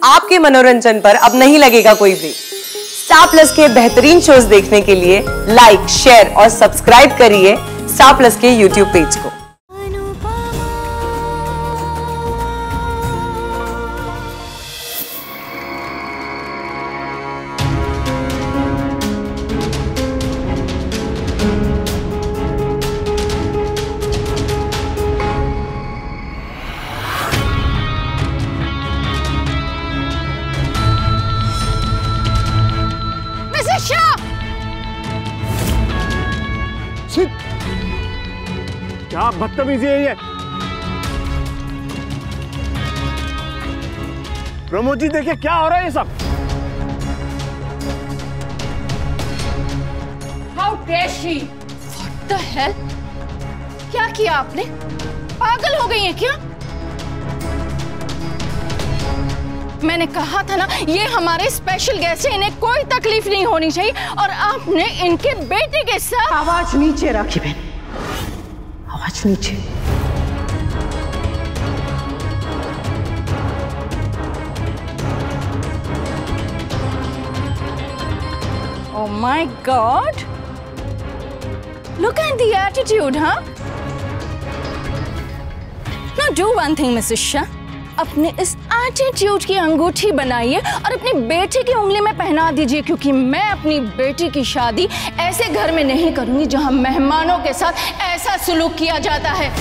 आपके मनोरंजन पर अब नहीं लगेगा कोई भी। स्टार प्लस के बेहतरीन शोज़ देखने के लिए लाइक शेयर और सब्सक्राइब करिए स्टार प्लस के यूट्यूब पेज को। क्या बदतमीजी है ये? प्रमोद जी देखिए क्या हो रहा है ये सब। How dare she what the hell क्या किया आपने? पागल हो गई है क्या? मैंने कहा था ना ये हमारे स्पेशल गेस्ट हैं इन्हें कोई तकलीफ़ नहीं होनी चाहिए और आपने इनके बेटे के साथ आवाज़ नीचे रखी बहन। आवाज़ नीचे Oh my god! Look at the attitude, huh? Now do one thing, Mrs. Shah. अपने इस एटीट्यूड की अंगूठी बनाइए और अपनी बेटी की उंगली में पहना दीजिए, क्योंकि मैं अपनी बेटी की शादी ऐसे घर में नहीं करूँगी जहाँ मेहमानों के साथ ऐसा सुलूक किया जाता है।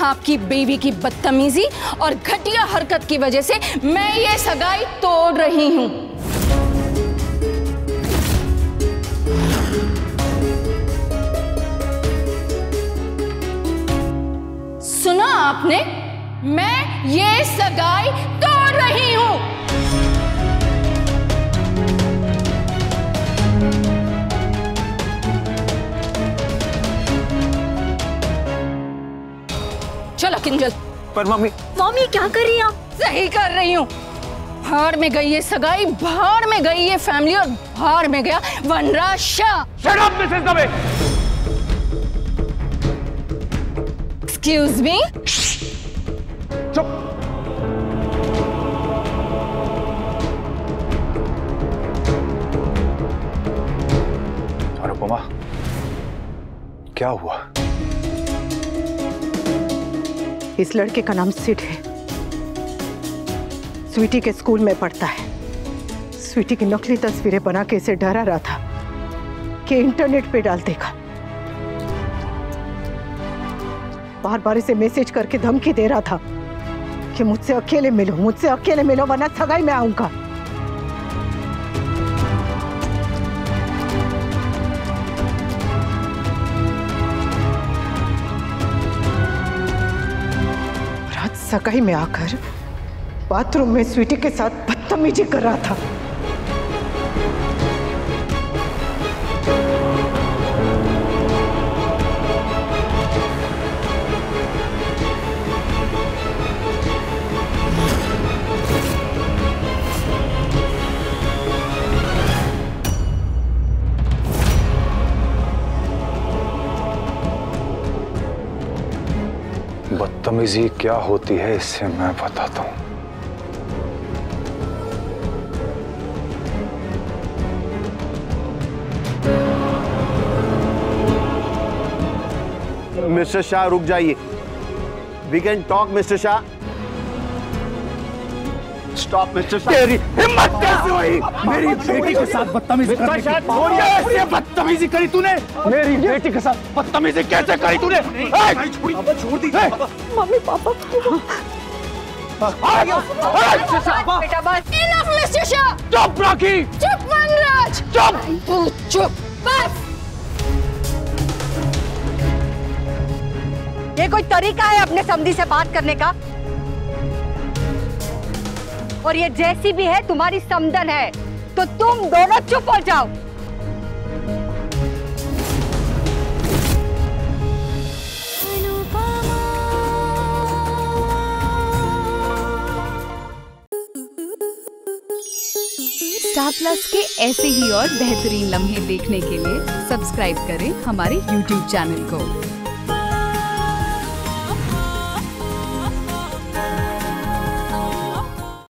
आपकी बेबी की बदतमीजी और घटिया हरकत की वजह से मैं ये सगाई तोड़ रही हूँ। आपने मैं ये सगाई तोड़ रही हूँ। चलो किंजल पर मम्मी मम्मी क्या कर रही हैं आप? सही कर रही हूँ। भाड़ में गई ये सगाई भाड़ में गई ये फैमिली और भाड़ में गया Vanraj Shah. Shut up Mrs दबे एक्सक्यूज मी चुप। अनुपमा क्या हुआ? इस लड़के का नाम सिड है। स्वीटी के स्कूल में पढ़ता है। स्वीटी की नकली तस्वीरें बना के इसे डरा रहा था कि इंटरनेट पे डाल देगा। बार बार इसे मैसेज करके धमकी दे रहा था। कि मुझसे अकेले मिलो मुझसे अकेले मिलो वरना सगाई में आऊँगा आज सगाई में आकर बाथरूम में स्वीटी के साथ बदतमीजी कर रहा था बदतमीजी क्या होती है, इससे मैं बताता हूँ। मिस्टर शाह, रुक जाइए। We can talk Mr Shah. Stop Mr तेरी हिम्मत कैसे हुई? मेरी बेटी के साथ बदतमीजी करने की कैसे बदतमीजी करी तूने? मेरी बेटी के साथ बदतमीजी कैसे करी तूने? छोड़ दी मम्मी पापा। बेटा बस इनफ मिस्टर शाह चुप राखी चुप वनराज चुप! चुप बस! ये कोई तरीका है अपने समधी से बात करने का? और ये जैसी भी है, तुम्हारी समधन है। तो तुम दोनों चुप हो जाओ। स्टार प्लस के ऐसे ही और बेहतरीन लम्हे देखने के लिए सब्सक्राइब करें हमारे यूट्यूब चैनल को।